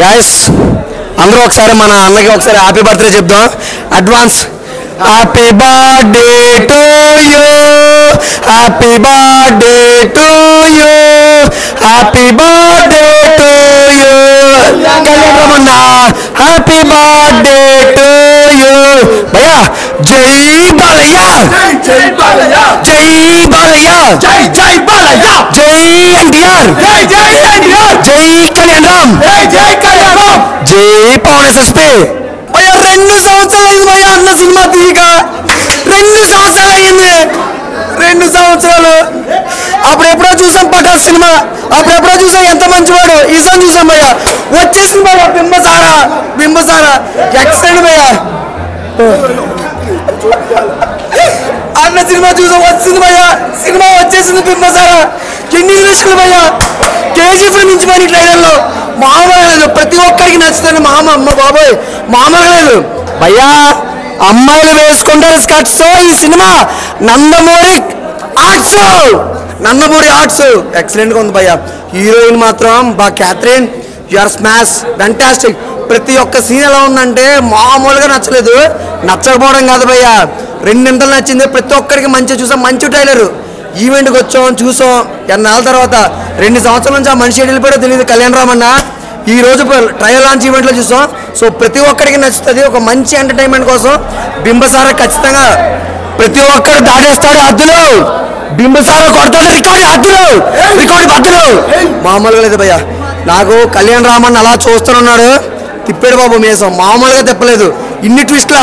Guys అందరూ ఒకసారి మన అన్నకి ఒకసారి హ్యాపీ బర్త్డే చెప్దాం. Advance happy birthday to you happy birthday to you happy birthday to you happy birthday to you భయ్యా జై బాలయ్య జై బాలయ్య జై బాలయ్య జై జై బాలయ్య జై ఎన్టీఆర్ జై జై ఎన్టీఆర్ జై కళ్యాణ్ రామ్ జై జై కళ్యాణం జై పవన్ ఎస్ఎస్పి అయ్యా రెండు సంవత్సరాలు అయింది అయ్యా అన్న సినిమా తీయక రెండు సంవత్సరాలు అయింది రెండు సంవత్సరాలు అప్పుడు ఎప్పుడో చూసాం పటాస్ సినిమా అప్పుడు ఎప్పుడో చూసాం ఎంత మంచివాడు ఈసారి చూసాం అయ్యా వచ్చేసింది భయ్యా బింబసారా బింబసారా ఎక్సలెంట్ భయ్యా అన్న సినిమా చూసాం వచ్చింది భయ్యా సినిమా వచ్చేసింది పింపసారా ఎన్ని నిమిషాలు భయ్యా? కేజీఎఫ్ నుంచి మరి ట్రైలర్లో. మామూలు లేదు ప్రతి ఒక్కరికి నచ్చుతాను మామ అమ్మ బాబోయ్. మామూలు లేదు భయ్యా అమ్మాయిలు వేసుకుంటారు స్కట్స్ ఈ cinema Nandamuri arts. Nandamuri arts. ఎక్సలెంట్గా ఉంది భయ్యా. హీరోయిన్ మాత్రం బా క్యాథరిన్ యువర్ స్మాష్ ఫెంటాస్టిక్ ప్రతి ఒక్క సీన్ ఎలా ఉందంటే మామూలుగా నచ్చలేదు. నచ్చకపోవడం కాదు భయ్యా. రెండింతలు నచ్చింది. ప్రతి ఒక్కరికి మంచిగా చూసాం. మంచి ట్రైలర్. ఈవెంట్కి వచ్చాం చూసాం. ఎన్నాళ్ళ తర్వాత? రెండు సంవత్సరాల నుంచి ఆ మనిషి ఎటు వెళ్ళిపోయాడో తెలియదు కళ్యాణ్ రామన్న ఈ రోజు ట్రయల్ లాంచ్ ఈవెంట్లో చూసాం. సో ప్రతి ఒక్కరికి నచ్చుతుంది. ఒక మంచి ఎంటర్టైన్మెంట్ కోసం బింబసార ఖచ్చితంగా ప్రతి ఒక్కరు దాటేస్తాడు హద్దులు బింబసార కొడతాడు రికార్డు హద్దులు రికార్డు హద్దులు మామూలుగా లేదు భయ్య. నాకు కళ్యాణ్ రామన్ అలా చూస్తున్నాడు తిప్పాడు బాబు మేసం. మామూలుగా తిప్పలేదు. ఇన్ని ట్విస్ట్లా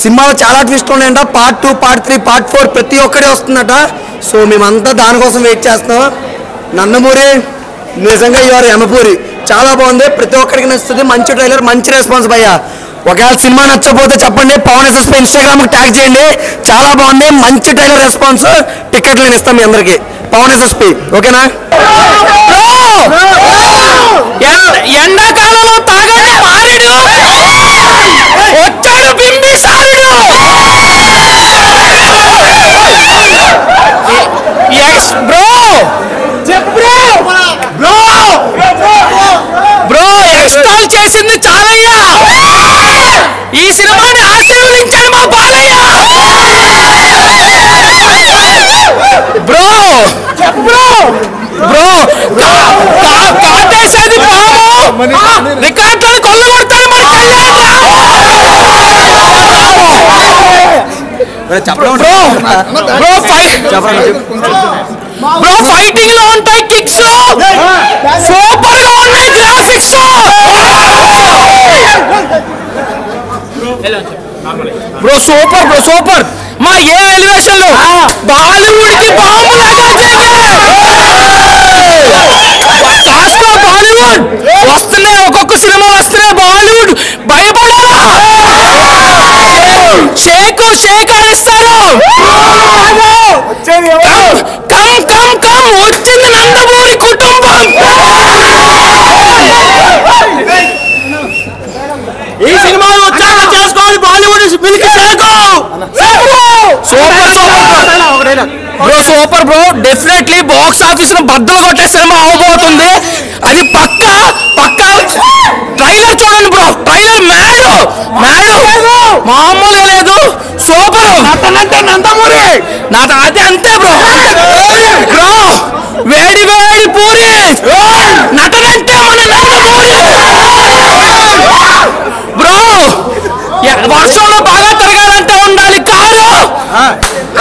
సినిమాలో చాలా ట్విస్ట్ ఉన్నాయంట. Part two part three part four ప్రతి ఒక్కటి వస్తుందట. సో మేమంతా దానికోసం వెయిట్ చేస్తాం నందమూరి నిజంగా ఇవారు యమపూరి. చాలా బాగుంది. ప్రతి ఒక్కరికి నచ్చుతుంది. మంచి ట్రైలర్ మంచి రెస్పాన్స్ భయ్య. ఒకవేళ సినిమా నచ్చకపోతే చెప్పండి. పవన్ ఎస్ఎస్పీ ఇన్స్టాగ్రామ్ ట్యాగ్ చేయండి. చాలా బాగుంది. మంచి ట్రైలర్ రెస్పాన్స్ టికెట్లు నేను ఇస్తాం మీ అందరికి. పవన్ ఎస్ఎస్పీ ఓకేనా? ఎండాకాలంలో మారిడు! బింబిసారుడు yes bro bro bro bro ఎక్స్టాల్ చేసింది చాలయ్యా. ఈ సినిమాని ఆశీర్వదించాడు మా బాలయ్య. బ్రో బ్రో బ్రో కాటేసేది పాము రికార్డులను కొల్లు కొడతాడు మన Kalyan bro bro fight bro ఫైటింగ్లో ఉంటాయి కిక్స్ సూపర్గా ఉన్నాయి graphics bro super bro super మా ఏ ఎలివేషన్లో? బాలీవుడ్కి బాంబు లాగా కాస్కో బాలీవుడ్ వస్తున్నాయి ఒక్కొక్క సినిమా వస్తున్నాయి బాలీవుడ్ భయపడాలా షేక్ షేక్ ఆడిస్తారు కమ్ కమ్ కమ్ కమ్ వచ్చింది నందమూరి కుటుంబం ఈ సినిమా వచ్చాక చేసుకోవాలి బాలీవుడ్ పిలికి షేకు super super bro super. Bro definitely box ఆఫీస్ను బద్దలు కొట్టే సినిమా అవబోతుంది. అది పక్క పక్క ట్రైలర్ చూడండి బ్రో ట్రైలర్ మ్యాడ్ మ్యాడ్. మామూలుగా లేదు సూపర్. నా అదే అంతే బ్రో బ్రో వేడి వేడి పూరి నటనంటే మన నందమూరి బ్రో ఎ- వర్షంలో బాగా తిరగాలంటే ఉండాలి కారు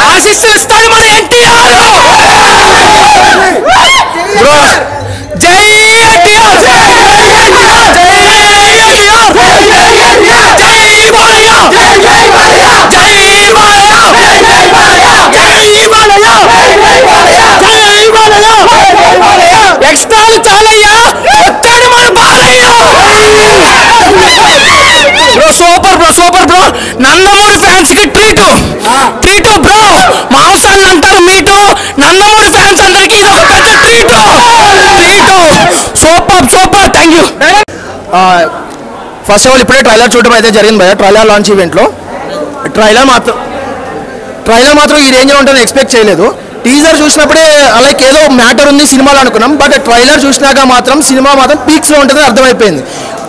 ఆశిస్సులు ఇస్తాడు మన ఎన్టీఆర్ బ్రో జై ఎన్టీఆర్ జై ఎన్టీఆర్ జై బాలయ్య జై బాలయ్య జై బాలయ్య జై బాలయ్య ఎక్స్ట్రాలు చాలయ్యా వచ్చాడు మన Balayya bro super bro super bro Nandamuri ఫ్యాన్స్కి ట్రీట్ ట్రీట్ బ్రో మాంసాన్ని అంటారు మీటు నందమూరి ఫ్యాన్స్ అందరికి ఇది ఒక పెద్ద treat treat super super thank you first of all ఇప్పుడే ట్రైలర్ చూడడం అయితే జరిగింది భయ ట్రైలర్ లాంచ్ ఈవెంట్లో ట్రైలర్ మాత్రం ట్రైలర్ మాత్రం ఈ రేంజ్లో ఉంటుందని ఎక్స్పెక్ట్ చేయలేదు. టీజర్ చూసినప్పుడే లైక్ ఏదో మ్యాటర్ ఉంది సినిమాలో అనుకున్నాం. బట్ ట్రైలర్ చూసినాక మాత్రం సినిమా మాత్రం పీక్స్లో ఉంటుందని అర్థమైపోయింది.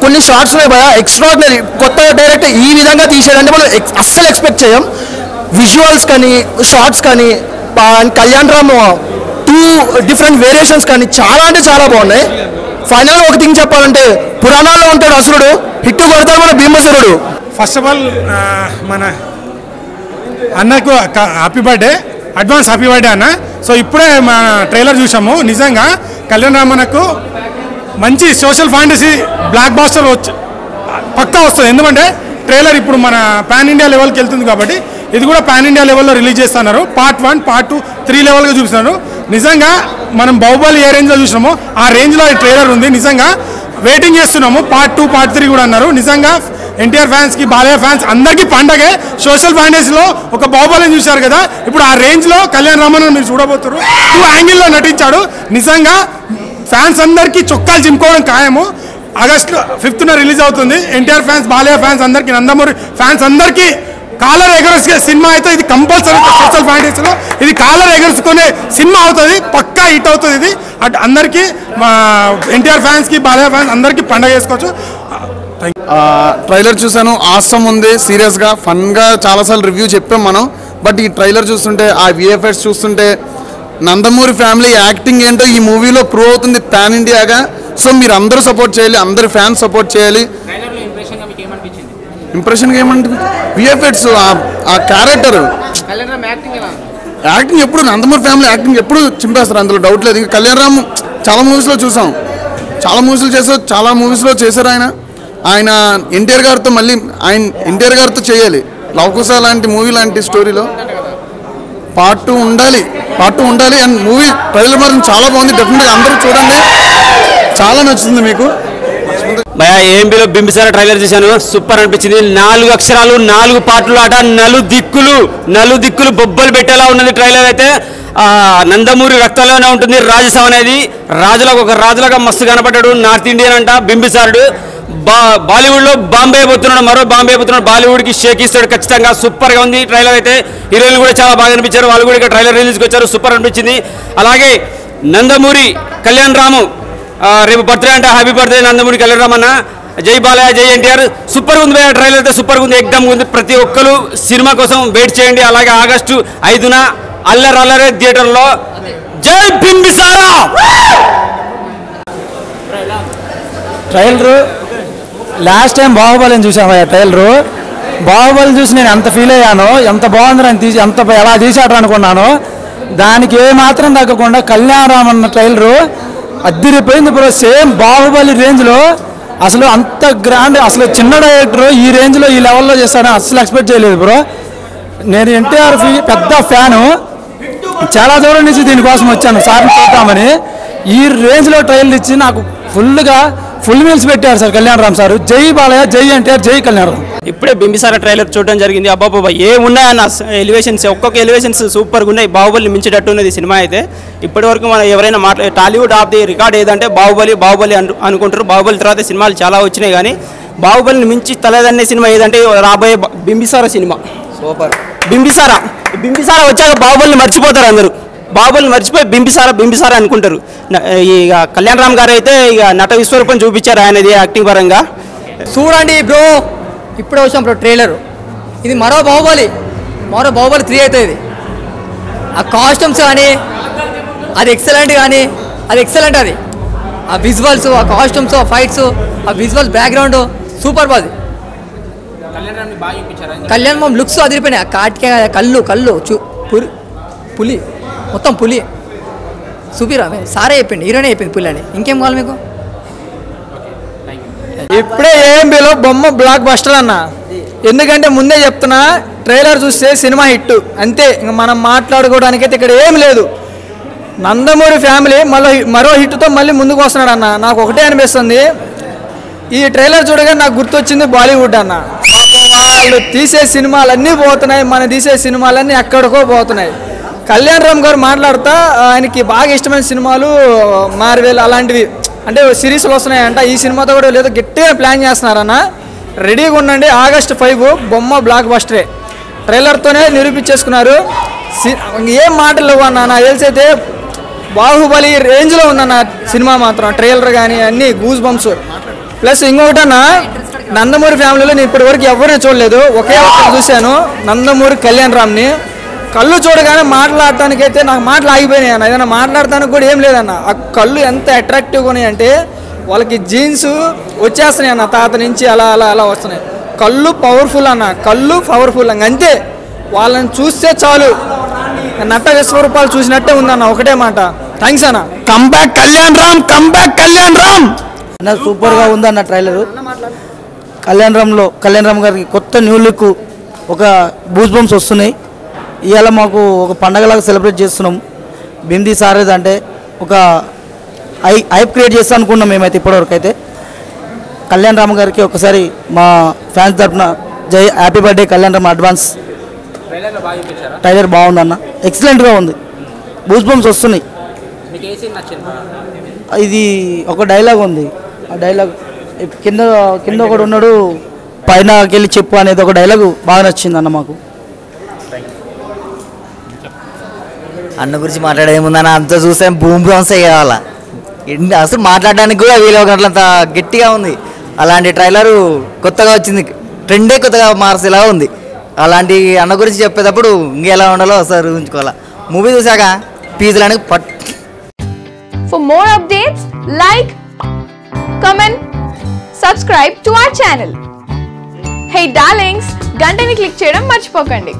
కొన్ని షార్ట్స్ బాగా ఎక్స్ట్రాడినరీ కొత్త డైరెక్ట్ ఈ విధంగా తీసేదంటే మనం అస్సలు ఎక్స్పెక్ట్ చేయం. విజువల్స్ కానీ షార్ట్స్ కానీ Kalyan Ram two different variations కానీ చాలా అంటే చాలా బాగున్నాయి. ఫైనల్గా ఒక థింగ్ చెప్పాలంటే పురాణాల్లో ఉంటాడు అసురుడు. హిట్ కొడతాడు మన భీమసరుడు ఫస్ట్ ఆఫ్ ఆల్ మన అన్నకు happy birthday advance happy birthday అన్న. సో ఇప్పుడే మన ట్రైలర్ చూసాము. నిజంగా కళ్యాణ్ రామన్నకు మంచి సోషల్ ఫాంటసీ బ్లాక్ బాస్టర్ వచ్చి పక్కా వస్తుంది. ఎందుకంటే ట్రైలర్ ఇప్పుడు మన పాన్ ఇండియా లెవెల్కి వెళ్తుంది కాబట్టి ఇది కూడా పాన్ ఇండియా లెవెల్లో రిలీజ్ చేస్తున్నారు. Part one part two three లెవెల్గా చూపిస్తున్నారు. నిజంగా మనం బాహుబలి ఏ రేంజ్లో చూసినామో ఆ రేంజ్లో ఈ ట్రైలర్ ఉంది. నిజంగా వెయిటింగ్ చేస్తున్నాము. పార్ట్ టూ పార్ట్ త్రీ కూడా అన్నారు. నిజంగా ఎన్టీఆర్ ఫ్యాన్స్కి బాలయ్య ఫ్యాన్స్ అందరికీ పండగే. సోషల్ ఫౌండేషన్ ఒక బాహుబలిని చూశారు కదా. ఇప్పుడు ఆ రేంజ్లో కళ్యాణ్ రామన్ మీరు చూడబోతున్నారు టూ యాంగిల్లో నటించాడు. నిజంగా ఫ్యాన్స్ అందరికీ చొక్కాలు చింపుకోవడం ఖాయము. ఆగస్ట్ ఫిఫ్త్న రిలీజ్ అవుతుంది. ఎన్టీఆర్ ఫ్యాన్స్ బాలయ్య ఫ్యాన్స్ అందరికీ నందమూరి ఫ్యాన్స్ అందరికీ కాలర్ ఎగరస్ సినిమా అయితే ఇది కంపల్సరీ సోషల్ ఇది కాలర్ ఎగరేసుకునే సినిమా అవుతుంది పక్కా హిట్ అవుతుంది ఇది. అట్ అందరికీ మా ఎన్టీఆర్ ఫ్యాన్స్కి బాలయ్య ఫ్యాన్స్ అందరికీ పండగ చేసుకోవచ్చు. ట్రైలర్ చూసాను ఆసం ఉంది సీరియస్గా ఫన్గా చాలాసార్లు రివ్యూ చెప్పాం మనం. బట్ ఈ ట్రైలర్ చూస్తుంటే ఆ విఎఫ్ఎస్ చూస్తుంటే నందమూరి ఫ్యామిలీ యాక్టింగ్ ఏంటో ఈ మూవీలో ప్రూవ్ అవుతుంది పాన్ ఇండియాగా. సో మీరు అందరూ సపోర్ట్ చేయాలి అందరు ఫ్యాన్స్ సపోర్ట్ చేయాలి. ఇంప్రెషన్గా ఏమంటే విఎఫ్ఎక్స్ ఆ క్యారెక్టర్ యాక్టింగ్ ఎప్పుడు నందమూరి ఫ్యామిలీ యాక్టింగ్ ఎప్పుడు చింపేస్తారు అందులో డౌట్ లేదు. ఇంకా కళ్యాణ్ రామ్ చాలా మూవీస్లో చూసాం. చాలా మూవీస్లో చేసారు చాలా మూవీస్లో చేశారు ఆయన. ఆయన ఎన్టీఆర్ గారితో మళ్ళీ ఆయన ఎన్టీఆర్ గారితో చేయాలి. లవకుశ లాంటి మూవీ లాంటి స్టోరీలో పార్ట్ టూ ఉండాలి. పార్ట్ టూ ఉండాలి. అండ్ మూవీ ట్రైలర్ మాత్రం చాలా బాగుంది. డెఫినెట్గా అందరూ చూడండి. చాలా నచ్చుతుంది మీకు. భయ ఏంబిలో బింబిసార ట్రైలర్ చేశాను. సూపర్ అనిపించింది. నాలుగు అక్షరాలు నాలుగు పాటలు ఆట నలు దిక్కులు నలు దిక్కులు బొబ్బలు పెట్టేలా ఉన్నది ట్రైలర్ అయితే. నందమూరి రక్తంలోనే ఉంటుంది రాజసం అనేది. రాజులకు ఒక రాజులాగా మస్తు కనపడ్డాడు. నార్త్ ఇండియన్ అంట బింబిసారుడు. బా బాలీవుడ్లో బాంబే పోతున్నాడు. మరో బాంబే పోతున్నాడు. బాలీవుడ్కి షేక్ ఇస్తాడు. ఖచ్చితంగా సూపర్గా ఉంది ట్రైలర్ అయితే. హీరోయిన్ కూడా చాలా బాగా అనిపించారు. వాళ్ళు కూడా ఇక్కడ ట్రైలర్ రిలీజ్కి వచ్చారు. సూపర్ అనిపించింది. అలాగే నందమూరి కళ్యాణ్ రాము రేపు బర్త్డే అంటే హ్యాపీ బర్త్డే నందమూరికి కళ్యాణ్ జై బాలయ్య జై ఎన్టీఆర్. సూపర్ ఉంది భయ్యా, ట్రైలర్ అయితే సూపర్ ఉంది ఎగ్దమ్ ఉంది. ప్రతి ఒక్కరు సినిమా కోసం వెయిట్ చేయండి. అలాగే ఆగస్టు ఐదున అల్లర్ అల్లరే థియేటర్లో జై బింబిసారా ట్రైలరు లాస్ట్ టైం బాహుబలిని చూసాను ఆ ట్రైలరు బాహుబలి చూసి నేను ఎంత ఫీల్ అయ్యాను ఎంత బాగుందని అని తీసి ఎంత ఎలా తీసాడు అనుకున్నాను దానికి ఏ మాత్రం తగ్గకుండా కళ్యాణరామ్ అన్న ట్రైలరు అద్దరిపోయింది బ్రో. సేమ్ బాహుబలి రేంజ్లో అసలు అంత గ్రాండ్ అసలు చిన్న డైరెక్టర్ ఈ రేంజ్లో ఈ లెవెల్లో చేస్తాడని అసలు ఎక్స్పెక్ట్ చేయలేదు బ్రో. నేను ఎన్టీఆర్ పెద్ద ఫ్యాను. చాలా దూరం నుంచి దీనికోసం వచ్చాను. సార్ని చూద్దామని. ఈ రేంజ్లో ట్రైల్ ఇచ్చి నాకు ఫుల్గా ఫుల్ మీల్స్ పెట్టారు సార్ కళ్యాణ్ రామ్ సార్. జై బాలయ్య జై ఎన్టీఆర్ జై కళ్యాణ్ రామ్. ఇప్పుడే బింబిసార ట్రైలర్ చూడడం జరిగింది. అబ్బాబా ఏమున్నాయన్న ఎలివేషన్స్ ఒక్కొక్క ఎలివేషన్స్ సూపర్గా ఉన్నాయి. బాహుబలి మించేటట్టు ఉన్నది సినిమా అయితే. ఇప్పటి వరకు మనం ఎవరైనా మాట్లా టాలీవుడ్ ఆఫ్ ది రికార్డ్ ఏదంటే బాహుబలి బాహుబలి అను అనుకుంటారు. బాహుబలి తర్వాత సినిమాలు చాలా వచ్చినాయి కానీ బాహుబలిని మించి తలదన్నే సినిమా ఏదంటే రాబోయే బింబిసార సినిమా. సూపర్. బింబిసార. బింబిసార వచ్చాక బాహుబలిని మర్చిపోతారు అందరూ. బాహుబలిని మర్చిపోయి బింబిసార బింబిసార అనుకుంటారు. ఇక కళ్యాణ్ రామ్ గారు అయితే ఇక నట విశ్వరూపం చూపించారు ఆయనది యాక్టింగ్ పరంగా. చూడండి బ్రో ఇప్పుడే వచ్చాం బ్రో ట్రైలర్. ఇది మరో బాహుబలి మరో బాహుబలి త్రీ అవుతుంది ఆ కాస్ట్యూమ్స్ కానీ అది ఎక్సలెంట్ కానీ అది ఎక్సలెంట్ అది. ఆ విజువల్స్ ఆ కాస్ట్యూమ్స్ ఆ ఫైట్స్ ఆ విజువల్స్ బ్యాక్గ్రౌండ్ సూపర్ బాది కళ్యాణ్ మామ్ లుక్స్ అదిరిపోయినాయి. ఆ కాటికే కళ్ళు కళ్ళు చూ పులి పులి. మొత్తం పులి. చూపిరా సారే చెప్పింది హీరోనే చెప్పింది పులి అని ఇంకేం కావాలి మీకు? ఇప్పుడే ఏఎంబిలో బొమ్మ బ్లాక్ బస్టర్ అన్న. ఎందుకంటే ముందే చెప్తున్నా ట్రైలర్ చూస్తే సినిమా హిట్. అంతే ఇంకా మనం మాట్లాడుకోవడానికైతే ఇక్కడ ఏం లేదు. నందమూరి ఫ్యామిలీ మళ్ళీ మరో హిట్తో మళ్ళీ ముందుకు వస్తున్నాడు అన్న. నాకు ఒకటే అనిపిస్తుంది. ఈ ట్రైలర్ చూడగానే నాకు గుర్తొచ్చింది బాలీవుడ్ అన్న. వాళ్ళు తీసే సినిమాలన్నీ పోతున్నాయి మనం తీసే సినిమాలన్నీ ఎక్కడికో పోతున్నాయి. కళ్యాణ్ రామ్ గారు మాట్లాడుతా ఆయనకి బాగా ఇష్టమైన సినిమాలు మార్వెల్ అలాంటివి అంటే సిరీస్లు వస్తున్నాయంట. ఈ సినిమాతో కూడా లేదో గట్టిగా ప్లాన్ చేస్తున్నారన్న. రెడీగా ఉండండి ఆగస్ట్ ఫైవ్ బొమ్మ బ్లాక్ బస్టరే ట్రైలర్తోనే నిరూపించేసుకున్నారు. సి- ఏం మాటలు లేవు అన్న నా తెలిసైతే బాహుబలి రేంజ్లో ఉందన్న సినిమా మాత్రం ట్రైలర్ కానీ అన్ని గూజ్ బంప్స్ ప్లస్ ఇంకొకటన్నా నందమూరి ఫ్యామిలీలో నేను ఇప్పటి వరకు ఎవరిని చూడలేదు ఒకే ఒక్కరు చూశాను నందమూరి కళ్యాణ్ రామ్ని. కళ్ళు చూడగానే మాట్లాడటానికి అయితే నాకు మాటలు ఆగిపోయినాయి అన్న. ఏదైనా మాట్లాడటానికి కూడా ఏం లేదన్న. ఆ కళ్ళు ఎంత అట్రాక్టివ్గా ఉన్నాయి అంటే వాళ్ళకి జీన్స్ వచ్చేస్తున్నాయి అన్న. తాత నుంచి అలా అలా అలా వస్తున్నాయి. కళ్ళు పవర్ఫుల్ అన్న. కళ్ళు పవర్ఫుల్ అంగ అంతే. వాళ్ళని చూస్తే చాలు. నట్ట విశ్వరూపాలు చూసినట్టే ఉందన్న. ఒకటే మాట. థ్యాంక్స్ అన్న. కంబ్యాక్ కళ్యాణ్ రామ్ కంబ్యాక్ కళ్యాణ్ రామ్ అన్న సూపర్గా ఉందన్న ట్రైలర్ కళ్యాణ్ రామ్లో కళ్యాణ్ రామ్ గారికి కొత్త న్యూ లుక్ ఒక బూస్ బంప్స్ వస్తున్నాయి. ఇవాళ మాకు ఒక పండగలాగా సెలబ్రేట్ చేస్తున్నాం. బింది సారేది అంటే ఒక ఐ ఐప్ క్రియేట్ చేస్తా అనుకున్నాం మేమైతే ఇప్పటివరకు అయితే కళ్యాణ్ రామ్ గారికి ఒకసారి మా ఫ్యాన్స్ తరఫున జై happy birthday Kalyan Ram advance. Trailer బాగుందన్న. ఎక్సలెంట్గా ఉంది. బూస్ బంప్స్ వస్తున్నాయి. ఇది ఒక డైలాగ్ ఉంది. ఆ డైలాగ్ కింద కింద ఒకడు ఉన్నాడు పైనకి వెళ్ళి చెప్పు అనేది ఒక డైలాగ్ బాగా నచ్చింది అన్న మాకు. అన్న గురించి మాట్లాడేముందన్న అంత చూస్తే భూమి బ్రౌన్సే కావాలా అసలు మాట్లాడడానికి కూడా వీలు వీలవగట్లంత గట్టిగా ఉంది. అలాంటి ట్రైలర్ కొత్తగా వచ్చింది. ట్రెండే కొత్తగా మార్చేలా ఉంది. అలాంటి అన్న గురించి చెప్పేటప్పుడు ఇంకెలా ఉండాలో ఒకసారి ఊహించుకోవాలా. మూవీ చూసాక పీజులని పట్ for more updates like comment subscribe to our channel hey darlings గంటని click చేయడం మర్చిపోకండి.